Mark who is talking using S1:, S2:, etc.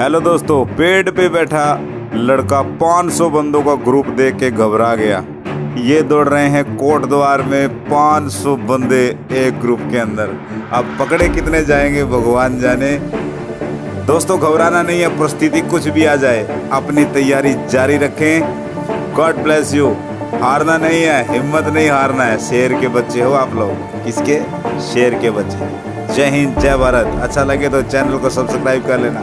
S1: Hello दोस्तों, पेड़ पे बैठा लड़का 500 बंदों का ग्रुप देख के घबरा गया। ये दौड़ रहे हैं कोट द्वार में 500 बंदे एक ग्रुप के अंदर। अब पकड़े कितने जाएँगे, भगवान जाने। दोस्तों, घबराना नहीं है, परिस्थिति कुछ भी आ जाए। अपनी तैयारी जारी रखें। गॉड ब्लेस यू हारना नहीं है, हिम्मत नहीं हारना है। शेर के बच्चे हो आप लोग। किसके? शेर के बच्चे। जय हिंद, जय भारत। अच्छा लगे तो चैनल को सब्सक्राइब कर लेना।